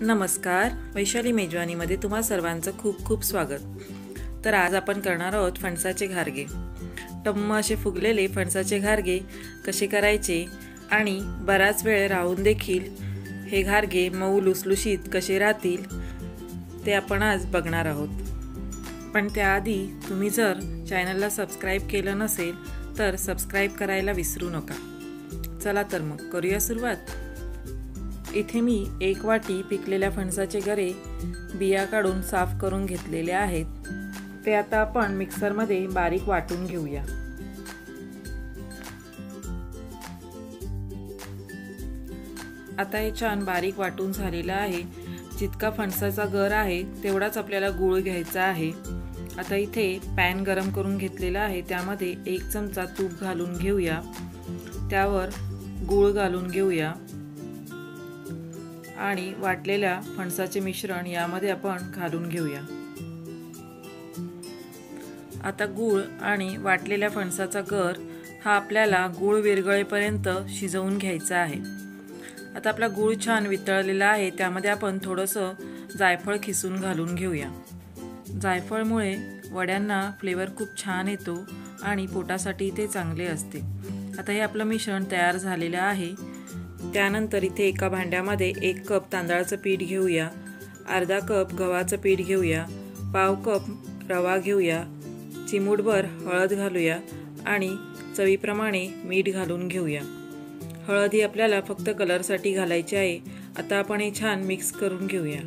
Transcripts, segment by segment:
नमस्कार वैशाली मेजवानीमध्ये तुम्हा सर्वांचं खूप खूप स्वागत. तर आज आपण करणार आहोत फणसाचे घारगे. टम्म असे फुगलेले फणसाचे घारगे कसे करायचे आणि बराच वेळ राहून देखील हे घारगे मऊ लुसलुशीत कसे राहतील ते आपण आज बघणार आहोत. पण त्याआधी तुम्ही जर चॅनलला सबस्क्राईब केलं नसेल तर सबस्क्राईब करायला विसरू नका. चला तर मग करूया सुरुवात. इथे मी एक वाटी पिकलेल्या फणसाचे गरे बिया काढून साफ करून घेतलेले आहेत. ते आता आपण मिक्सरमध्ये बारीक वाटून घेऊया. आता हे छान बारीक वाटून झालेलं आहे. जितका फणसाचा गर आहे तेवढाच आपल्याला गूळ घ्यायचा आहे. आता इथे पॅन गरम करून घेतलेला आहे. त्यामध्ये एक चमचा तूप घालून घेऊया. त्यावर गूळ घालून घेऊया. आणि वाटलेल्या फणसाचे मिश्रण यामध्ये आपण घालून घेऊया. आता गूळ आणि वाटलेल्या फणसाचा गर हा आपल्याला गूळ विरगळेपर्यंत शिजवून घ्यायचा आहे. आता आपला गूळ छान वितळलेला आहे त्यामध्ये आपण थोडंसं जायफळ खिसून घालून घेऊया. जायफळमुळे वड्यांना फ्लेवर खूप छान येतो आणि पोटासाठी ते चांगले असते. आता हे आपलं मिश्रण तयार झालेलं आहे. त्यानंतर इथे एका भांड्यामध्ये एक कप तांदळाचं पीठ घेऊया अर्धा कप गव्हाचं पीठ घेऊया पाव कप रवा घेऊया चिमूटभर हळद घालूया आणि चवीप्रमाणे मीठ घालून घेऊया. हळद ही आपल्याला फक्त कलरसाठी घालायची आहे आता आपण हे छान मिक्स करून घेऊया.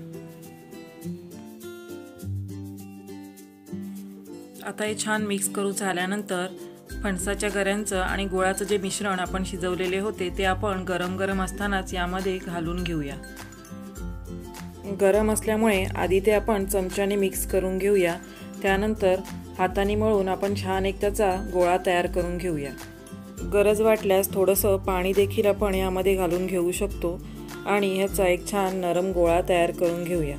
आता हे छान मिक्स करू झाल्यानंतर फणसाच्या गऱ्यांचं आणि गोळाचं जे मिश्रण आपण शिजवलेले होते ते आपण गरम गरम असतानाच यामध्ये घालून घेऊया. गरम असल्यामुळे आधी ते आपण चमच्याने मिक्स करून घेऊया. त्यानंतर हाताने मळून आपण छान एक त्याचा गोळा तयार करून घेऊया. गरज वाटल्यास थोडंसं पाणी देखील आपण यामध्ये घालून घेऊ शकतो आणि ह्याचा एक छान नरम गोळा तयार करून घेऊया.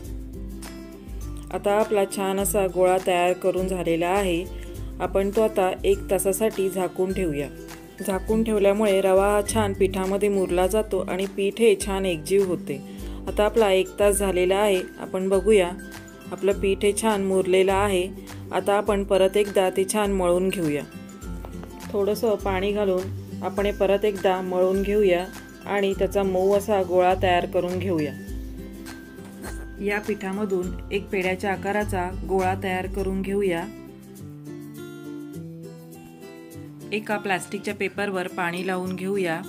आता आपला छान असा गोळा तयार करून झालेला आहे. आपण तो आता एक तासासाठी झाकून ठेवूया. झाकून ठेवल्यामुळे रवा हा छान पिठामध्ये मुरला जातो आणि पीठ हे छान एकजीव होते. आता आपला एक तास झालेला आहे आपण बघूया. आपलं पीठ हे छान मुरलेलं आहे. आता आपण परत एकदा ते छान मळून घेऊया. थोडंसं पाणी घालून आपण हे परत एकदा मळून घेऊया आणि त्याचा मऊ असा गोळा तयार करून घेऊया. या पिठामधून एक पेड्याच्या आकाराचा गोळा तयार करून घेऊया. एका प्लास्टिकच्या पेपरवर पाणी लावून घेऊया.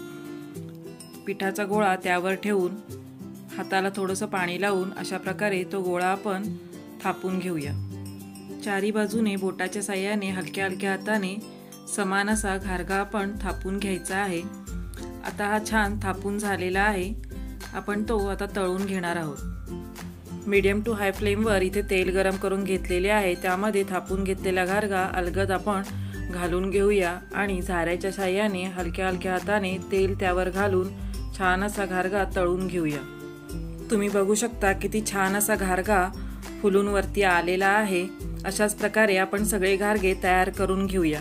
पिठाचा गोळा त्यावर ठेवून हाताला थोडंसं पाणी लावून अशा प्रकारे तो गोळा आपण थापून घेऊया. चारी बाजूने बोटाच्या साह्याने हलक्या हलक्या हाताने समान असा घारगा आपण थापून घ्यायचा आहे. आता हा छान थापून झालेला आहे. आपण तो आता तळून घेणार आहोत. मीडियम टू हाय फ्लेमवर इथे तेल गरम करून घेतलेले आहे. त्यामध्ये थापून घेतलेला घारगा अलगद आपण घालून घेऊया आणि झाऱ्याच्या साह्याने हलक्या हलक्या हाताने तेल त्यावर घालून छान असा घारगा तळून घेऊया. तुम्ही बघू शकता किती छान असा घारगा फुलून वरती आलेला आहे. अशाच प्रकारे आपण सगळे घारगे तयार करून घेऊया.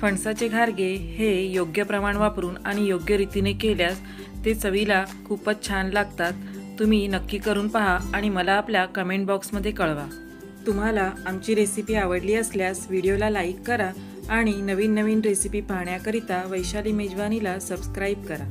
फणसाचे घारगे हे योग्य प्रमाण वापरून आणि योग्य रीतीने केल्यास ते चवीला खूपच छान लागतात. तुम्ही नक्की करून पहा आणि मला आपल्या कमेंट बॉक्समध्ये कळवा. तुम्हाला आमची रेसिपी आवडली असल्यास व्हिडिओला लाईक करा आणि नवीन नवीन रेसिपी पाहण्याकरिता वैशाली मेजवानीला सबस्क्राईब करा.